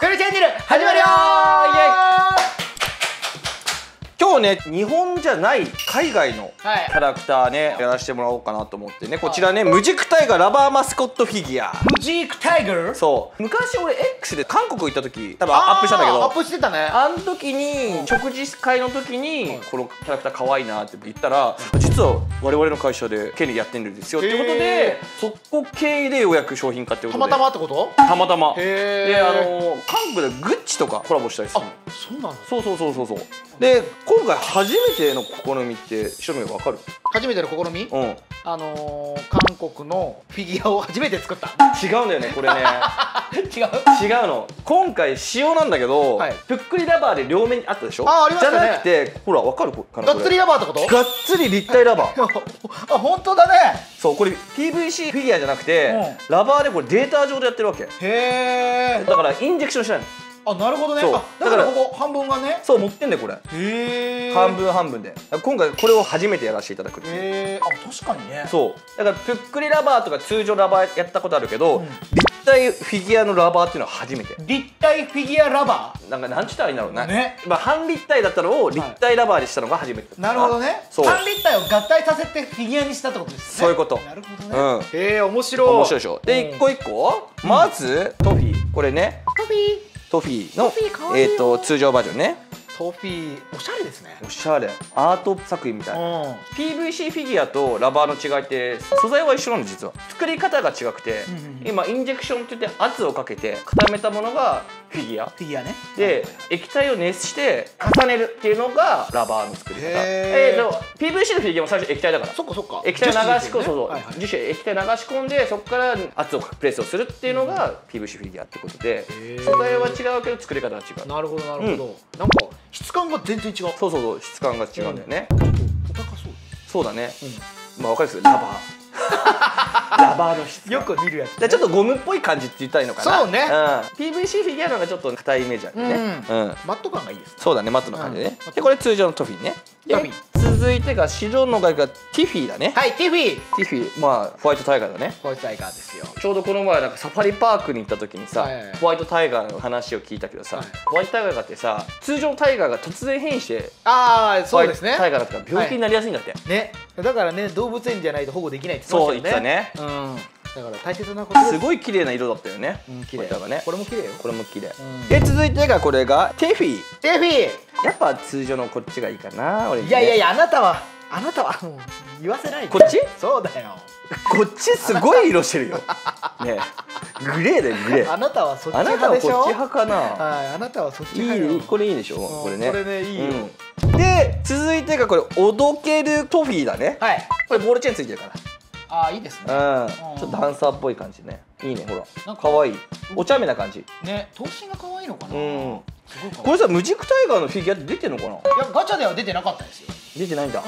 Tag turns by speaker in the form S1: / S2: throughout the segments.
S1: クルチャンネル始まる
S2: ね日本じゃない海外のキ
S1: はい。
S2: ャラクターね、やらせてもらおうかなと思ってね。こちらねムジクタイガーラバーマスコットフィギュア。
S1: ムジークタイガー？
S2: そう。昔俺 X で韓国行った時多分アップしたんだけど。
S1: アップしてたね。
S2: あの時に食事会の時にこのキャラクター可愛いなって言ったら実は我々の会社で権利やってるんですよっていうこと
S1: へ
S2: でそこ経由でようやく商品化ってことで。
S1: たまってこと？
S2: たまたま。であの韓国でグッチとかコラボしたりする
S1: そうなんだ
S2: そうそうそうそうそうで今回初めての試みって白目わかる？
S1: 初めての試み？
S2: うん。
S1: あのー、韓国のフィギュアを初めて作った。
S2: 違うんだよねこれね。
S1: 違う？
S2: 違うの。今回塩なんだけど、
S1: はい。
S2: ぷっくりラバーで両面あったでしょ？
S1: あありましたね。
S2: じゃなくてほらわかる？かな
S1: がっつりラバーってこと？
S2: がっつり立体ラバー。
S1: あ本当だね。
S2: そうこれ PVC フィギュアじゃなくて、ラバーでこれデータ上でやってるわけ。
S1: へえ
S2: だからインジェクションしないの
S1: あなるほどね。
S2: そう。
S1: あだからここ半分がね。
S2: そう持ってんだよこれ、
S1: へえ
S2: 半分半分で。今回これを初めてやらせていただくっていう。
S1: へえあ確かにね。
S2: そう。だからぷっくりラバーとか通常ラバーやったことあるけど、
S1: うん。
S2: 立体フィギュアのラバーっていうのは初めて。
S1: 立体フィギュアラバ
S2: なんかなんちゅったらいいんだろうな、
S1: ね。
S2: まあ、半立体だったのを立体ラバーにしたのが初めて。
S1: なるほどね。
S2: そう。
S1: 半立体を合体させてフィギュアにしたってことですね。
S2: そういうこと。
S1: なるほど
S2: うん。
S1: ねへえ面白い。
S2: 面白いでしょ。で
S1: うん。
S2: 一個一個。まずトフィー。これね。
S1: トフィー
S2: トフィーのえー、と通常バージョンね。
S1: トフィーおしゃれですね。
S2: おしゃれ。アート作品みたい。な
S1: うん。
S2: PVC フィギュアとラバーの違いって素材は一緒なの実は。作り方が違くて、
S1: うんうんうん。
S2: 今インジェクションって言って圧をかけて固めたものがフィギュア？
S1: フィギュアね。
S2: で液体を熱して重ねるっていうのがラバーの作り方。えーと PVC のフィギュアも最初液体だから。
S1: そっかそっか。
S2: 液体を流し込む、そうそう、
S1: はいはい。
S2: 樹脂液体流し込んでそこから圧をプレスをするっていうのが PVC フィギュアってことで素材は違うけど作り方が違う。
S1: なるほどなるほど、なんか質感が全然違う。ちょっ
S2: そうそうそう質感が違うんだよね、
S1: とお高そう
S2: そうだね、まあわかるですよ。ラバーラバーの質感
S1: よく見るやつ、
S2: じゃあちょっとゴムっぽい感じって言ったらいいのかな。
S1: そうね。
S2: ん、PVC フィギュアの方がちょっと硬いイメージあるよね。うん、
S1: マット感がいいです
S2: そうだねマットな感じでね、
S1: うん。
S2: でこれ通常のトフィーねで続いてが白のがティフィーだね、
S1: はいティフィー。
S2: ティフィーまあホワイトタイガーだね。
S1: ホワイトタイガーですよ。
S2: ちょうどこの前なんかサファリパークに行った時にさ、
S1: はいはいはい。
S2: ホワイトタイガーの話を聞いたけどさ、
S1: はい。
S2: ホワイトタイガーってさ通常のタイガーが突然変異して
S1: ああそうですね。
S2: タイガーだったら病気になりやすいんだって、
S1: ね。だからね動物園じゃないと保護できないって
S2: そう
S1: 言ってましたよね。
S2: 言
S1: うん。だから大切なことです。
S2: すごい綺麗な色だったよね、
S1: うん綺麗。
S2: ホワイトタイガーね。
S1: これも綺麗よ。
S2: これも綺麗、
S1: ん。
S2: で続いてがこれがテフィー。
S1: ティフィ
S2: やっぱ通常のこっちがいいかな俺、ね、
S1: ーいやいやいやあなたはあなたはもう言わせないで。
S2: こっち？
S1: そうだよ。
S2: こっちすごい色してるよ。ねグレーだよグレー。
S1: あなたはそっち
S2: あなたは
S1: 派でしょ
S2: こっち派かな。
S1: はいあなたはそっち
S2: い
S1: 派よ。
S2: いこれいいでしょ？
S1: うん
S2: これね。
S1: これねいいよ。
S2: うん。で続いてがこれおどけるトフィーだね。
S1: はい。
S2: これボールチェーンついてるか
S1: ああいいですね。
S2: らうん。
S1: うん。
S2: ちょっとダンサーっぽい感じね。いいねほら。
S1: か
S2: かわいい。お茶目な感じ。
S1: ね頭身が可愛いのかな？
S2: うんこれさムジクタイガーのフィギュアって出てんのかな？い
S1: やガチャでは出てなかったですよ。
S2: 出てないんだ。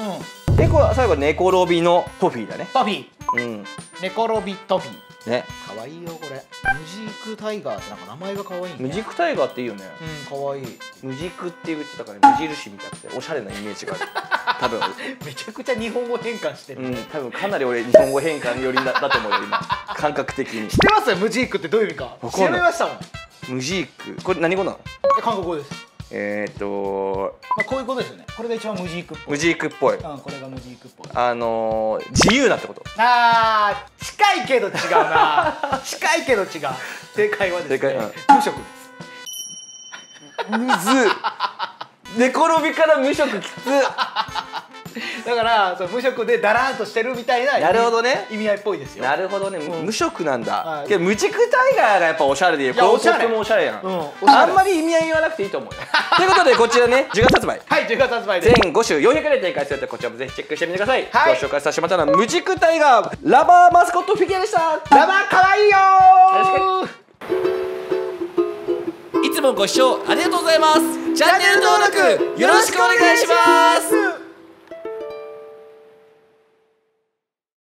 S1: うん。
S2: でこれ最後ネコロビのトフィーだね。
S1: トフィー。
S2: うん。
S1: ネコロビトフィー。
S2: ね。
S1: 可愛いよこれ。ムジークタイガーってなんか名前が可愛いね。
S2: ムジクタイガーっていいよね。
S1: うん可愛い
S2: 無軸って言ってたから無印みたいなおしゃれなイメージがある。多分。
S1: めちゃくちゃ日本語変換してる、
S2: うん多分かなり俺日本語変換寄りだだと思うよ今。感覚的に。
S1: 知ってます？ムジークってどういう意味か。調べましたもん
S2: 無ジーク。これ何語なの？
S1: え韓国語です、
S2: えー、っと
S1: まあ、こういうことですよね。これが一番ムジークっぽい。
S2: 無ジークっぽい。
S1: うんこれがムジークっぽい。
S2: あのー、自由なってこと。
S1: あー近いけど違うな。近いけど違う。正解はですね
S2: 正解うん。
S1: 無職です
S2: むず。っ 寝転びから無職きつ
S1: だからその無職でだらーんとしてるみたいな
S2: なるほどね。
S1: 意味合いっぽいですよ。
S2: なるほどね、無職なんだ、
S1: はい。
S2: けど無軸タイガーがやっぱおしゃれで
S1: や
S2: 広
S1: おしゃれ。
S2: 告もおしゃれやん、
S1: うん。おしゃれ。
S2: あんまり意味合い言わなくていいと思うよ ということでこちらね10月発売。
S1: はい10月発売で
S2: 全5週400円で展開するのでこちらもぜひチェックしてみてください、
S1: はい。
S2: 今日紹介させてもらったのは無軸タイガーラバーマスコットフィギュアでした。
S1: ラバー可愛いよー。
S2: いつもご視聴ありがとうございます。チャンネル登録よろしくお願いします